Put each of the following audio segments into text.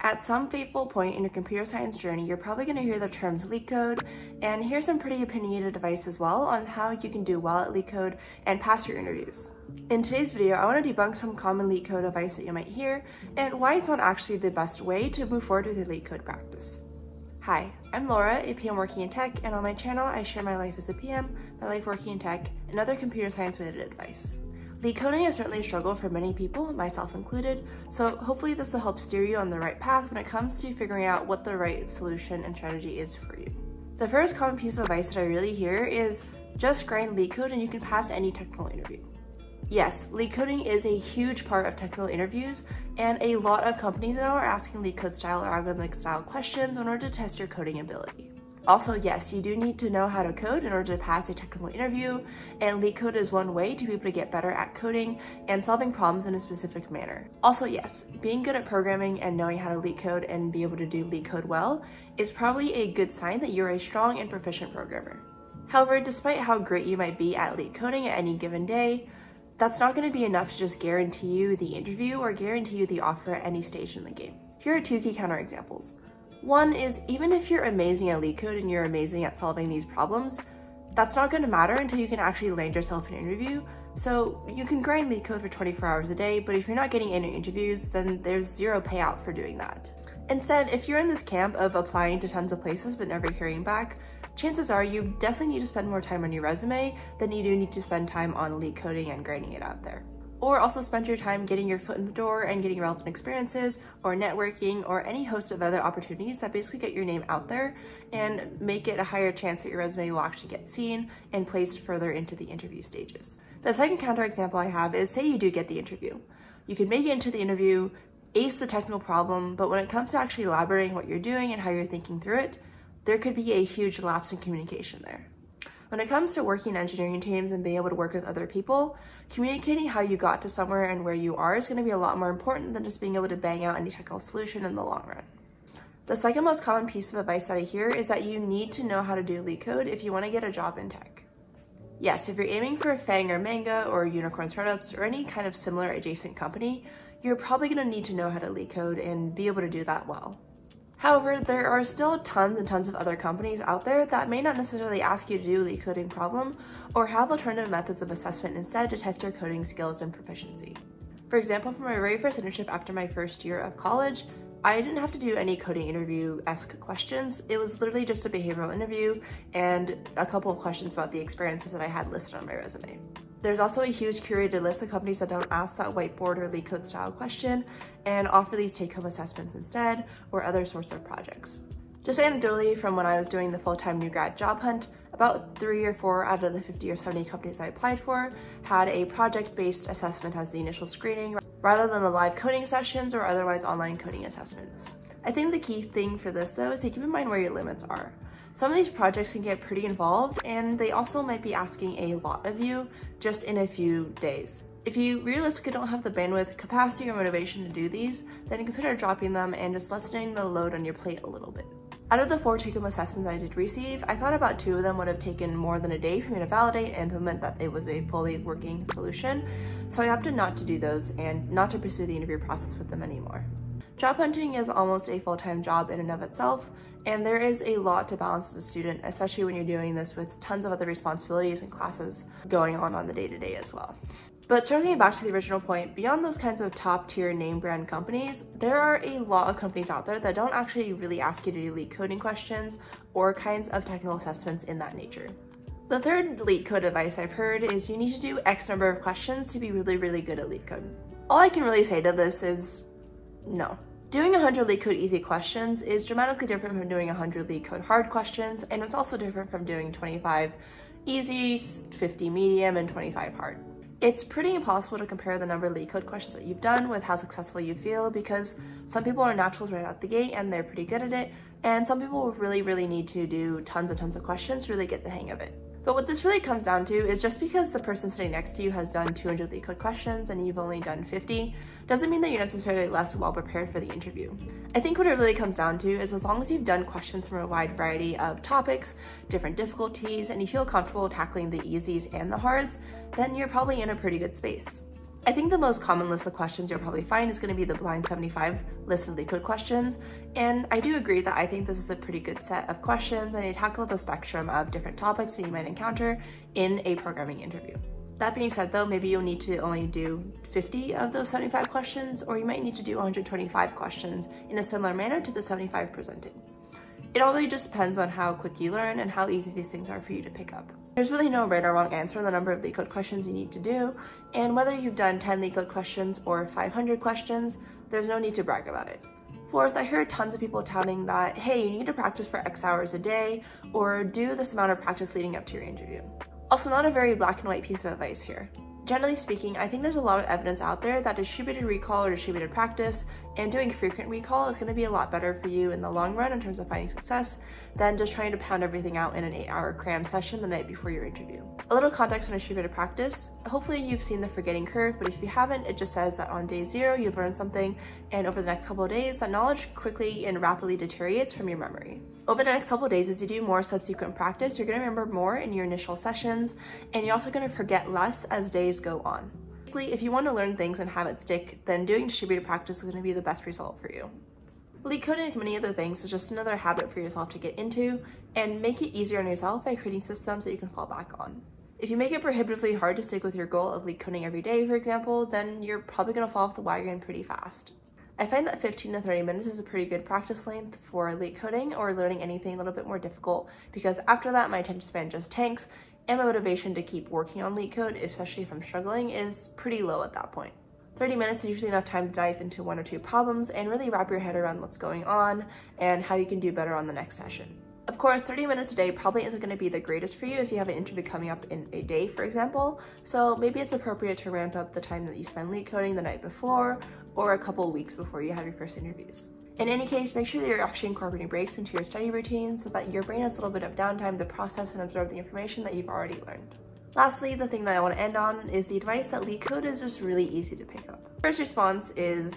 At some fateful point in your computer science journey, you're probably going to hear the terms LeetCode, and here's some pretty opinionated advice as well on how you can do well at LeetCode and pass your interviews. In today's video, I want to debunk some common LeetCode advice that you might hear, and why it's not actually the best way to move forward with your LeetCode practice. Hi, I'm Laura, a PM working in tech, and on my channel, I share my life as a PM, my life working in tech, and other computer science related advice. LeetCoding is certainly a struggle for many people, myself included, so hopefully this will help steer you on the right path when it comes to figuring out what the right solution and strategy is for you. The first common piece of advice that I really hear is just grind LeetCode and you can pass any technical interview. Yes, LeetCoding is a huge part of technical interviews, and a lot of companies now are asking LeetCode style or algorithmic style questions in order to test your coding ability. Also, yes, you do need to know how to code in order to pass a technical interview, and LeetCode is one way to be able to get better at coding and solving problems in a specific manner. Also, yes, being good at programming and knowing how to LeetCode and be able to do LeetCode well is probably a good sign that you're a strong and proficient programmer. However, despite how great you might be at LeetCoding at any given day, that's not going to be enough to just guarantee you the interview or guarantee you the offer at any stage in the game. Here are two key counterexamples. One is even if you're amazing at LeetCode and you're amazing at solving these problems, that's not going to matter until you can actually land yourself an interview. So you can grind LeetCode for 24 hours a day, but if you're not getting any interviews, then there's zero payout for doing that. Instead, if you're in this camp of applying to tons of places but never hearing back, chances are you definitely need to spend more time on your resume than you do need to spend time on LeetCoding and grinding it out there or also spend your time getting your foot in the door and getting relevant experiences or networking or any host of other opportunities that basically get your name out there and make it a higher chance that your resume will actually get seen and placed further into the interview stages. The second counterexample I have is say you do get the interview. You can make it into the interview, ace the technical problem, but when it comes to actually elaborating what you're doing and how you're thinking through it, there could be a huge lapse in communication there. When it comes to working in engineering teams and being able to work with other people, communicating how you got to somewhere and where you are is going to be a lot more important than just being able to bang out any technical solution in the long run. The second most common piece of advice that I hear is that you need to know how to do LeetCode if you want to get a job in tech. Yes, if you're aiming for a FANG or Manga or unicorn startups or any kind of similar adjacent company, you're probably going to need to know how to LeetCode and be able to do that well. However, there are still tons and tons of other companies out there that may not necessarily ask you to do the coding problem or have alternative methods of assessment instead to test your coding skills and proficiency. For example, for my very first internship after my first year of college, I didn't have to do any coding interview-esque questions. It was literally just a behavioral interview and a couple of questions about the experiences that I had listed on my resume. There's also a huge curated list of companies that don't ask that whiteboard or LeetCode style question and offer these take-home assessments instead or other sorts of projects. Just anecdotally, from when I was doing the full-time new grad job hunt, about three or four out of the 50 or 70 companies I applied for had a project-based assessment as the initial screening rather than the live coding sessions or otherwise online coding assessments. I think the key thing for this though is to keep in mind where your limits are. Some of these projects can get pretty involved and they also might be asking a lot of you just in a few days. If you realistically don't have the bandwidth, capacity, or motivation to do these, then consider dropping them and just lessening the load on your plate a little bit. Out of the four take-home assessments I did receive, I thought about two of them would have taken more than a day for me to validate and implement that it was a fully working solution, so I opted not to do those and not to pursue the interview process with them anymore. Job hunting is almost a full-time job in and of itself, and there is a lot to balance as a student, especially when you're doing this with tons of other responsibilities and classes going on on the day-to-day -day as well. But circling back to the original point, beyond those kinds of top tier name brand companies, there are a lot of companies out there that don't actually really ask you to do LeetCoding questions or kinds of technical assessments in that nature. The third LeetCode advice I've heard is you need to do X number of questions to be really, really good at leak LeetCode. All I can really say to this is no. Doing 100 LeetCode easy questions is dramatically different from doing 100 LeetCode hard questions, and it's also different from doing 25 easy, 50 medium, and 25 hard. It's pretty impossible to compare the number of LeetCode questions that you've done with how successful you feel because some people are naturals right out the gate and they're pretty good at it, and some people really, really need to do tons and tons of questions to really get the hang of it. But what this really comes down to is just because the person sitting next to you has done 200 LeetCode questions and you've only done 50, doesn't mean that you're necessarily less well prepared for the interview. I think what it really comes down to is as long as you've done questions from a wide variety of topics, different difficulties, and you feel comfortable tackling the easies and the hards, then you're probably in a pretty good space. I think the most common list of questions you'll probably find is going to be the blind 75 list of LeetCode questions. And I do agree that I think this is a pretty good set of questions and they tackle the spectrum of different topics that you might encounter in a programming interview. That being said though, maybe you'll need to only do 50 of those 75 questions, or you might need to do 125 questions in a similar manner to the 75 presented. It all really just depends on how quick you learn and how easy these things are for you to pick up. There's really no right or wrong answer on the number of LeetCode questions you need to do, and whether you've done 10 LeetCode questions or 500 questions, there's no need to brag about it. Fourth, I heard tons of people touting that, hey, you need to practice for X hours a day, or do this amount of practice leading up to your interview. Also not a very black and white piece of advice here. Generally speaking, I think there's a lot of evidence out there that distributed recall or distributed practice and doing frequent recall is going to be a lot better for you in the long run in terms of finding success than just trying to pound everything out in an eight hour cram session the night before your interview. A little context on distributed practice. Hopefully you've seen the forgetting curve, but if you haven't, it just says that on day zero, you've learned something and over the next couple of days, that knowledge quickly and rapidly deteriorates from your memory. Over the next couple days, as you do more subsequent practice, you're gonna remember more in your initial sessions, and you're also gonna forget less as days go on. Basically, if you want to learn things and have it stick, then doing distributed practice is going to be the best result for you. LeetCoding, like many other things, is just another habit for yourself to get into and make it easier on yourself by creating systems that you can fall back on. If you make it prohibitively hard to stick with your goal of LeetCoding every day, for example, then you're probably going to fall off the wagon pretty fast. I find that 15 to 30 minutes is a pretty good practice length for LeetCoding or learning anything a little bit more difficult because after that my attention span just tanks and my motivation to keep working on LeetCode, especially if I'm struggling, is pretty low at that point. 30 minutes is usually enough time to dive into one or two problems and really wrap your head around what's going on and how you can do better on the next session. Of course, 30 minutes a day probably isn't going to be the greatest for you if you have an interview coming up in a day, for example, so maybe it's appropriate to ramp up the time that you spend LeetCoding the night before or a couple weeks before you have your first interviews. In any case, make sure that you're actually incorporating breaks into your study routine so that your brain has a little bit of downtime to process and absorb the information that you've already learned. Lastly, the thing that I want to end on is the advice that LeetCode is just really easy to pick up. First response is,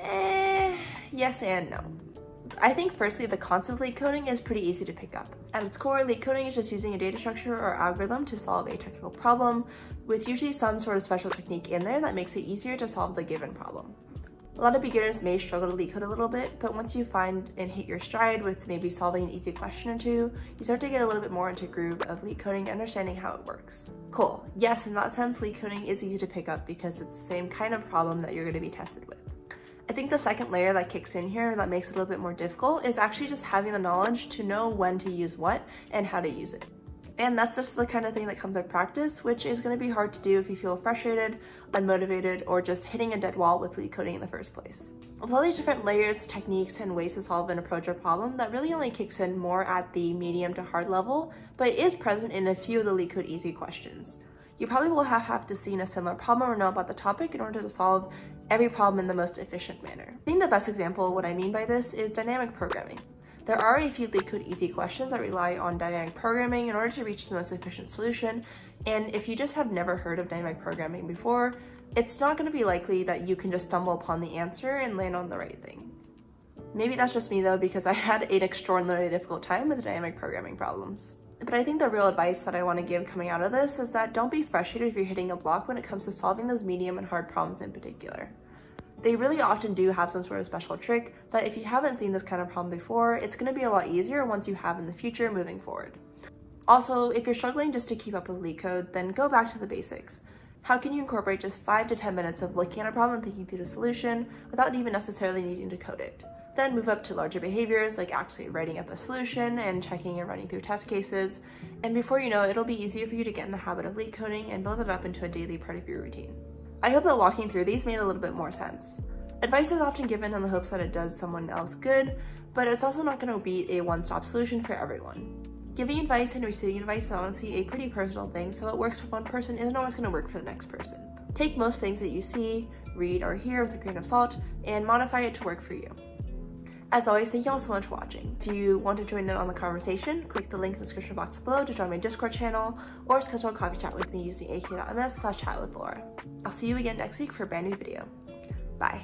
eh, yes and no. I think firstly, the concept of LeetCoding is pretty easy to pick up. At its core, LeetCoding is just using a data structure or algorithm to solve a technical problem, with usually some sort of special technique in there that makes it easier to solve the given problem. A lot of beginners may struggle to LeetCode a little bit, but once you find and hit your stride with maybe solving an easy question or two, you start to get a little bit more into groove of LeetCoding and understanding how it works. Cool. Yes, in that sense, LeetCoding is easy to pick up because it's the same kind of problem that you're going to be tested with. I think the second layer that kicks in here that makes it a little bit more difficult is actually just having the knowledge to know when to use what and how to use it. And that's just the kind of thing that comes with practice, which is gonna be hard to do if you feel frustrated, unmotivated, or just hitting a dead wall with LeetCoding in the first place. With all these different layers, techniques, and ways to solve and approach a problem, that really only kicks in more at the medium to hard level, but is present in a few of the LeetCode easy questions. You probably will have, have to see a similar problem or know about the topic in order to solve every problem in the most efficient manner. I think the best example of what I mean by this is dynamic programming. There are a few LeetCode easy questions that rely on dynamic programming in order to reach the most efficient solution, and if you just have never heard of dynamic programming before, it's not going to be likely that you can just stumble upon the answer and land on the right thing. Maybe that's just me though, because I had an extraordinarily difficult time with dynamic programming problems. But I think the real advice that I want to give coming out of this is that don't be frustrated if you're hitting a block when it comes to solving those medium and hard problems in particular they really often do have some sort of special trick that if you haven't seen this kind of problem before, it's going to be a lot easier once you have in the future moving forward. Also, if you're struggling just to keep up with LeetCode, then go back to the basics. How can you incorporate just 5 to 10 minutes of looking at a problem and thinking through the solution without even necessarily needing to code it? Then move up to larger behaviors like actually writing up a solution and checking and running through test cases. And before you know it, it'll be easier for you to get in the habit of LeetCoding and build it up into a daily part of your routine. I hope that walking through these made a little bit more sense. Advice is often given in the hopes that it does someone else good, but it's also not going to be a one-stop solution for everyone. Giving advice and receiving advice is honestly a pretty personal thing, so what works for one person isn't always going to work for the next person. Take most things that you see, read, or hear with a grain of salt, and modify it to work for you. As always, thank you all so much for watching. If you want to join in on the conversation, click the link in the description box below to join my Discord channel or schedule a coffee chat with me using aka.ms slash chat with Laura. I'll see you again next week for a brand new video. Bye.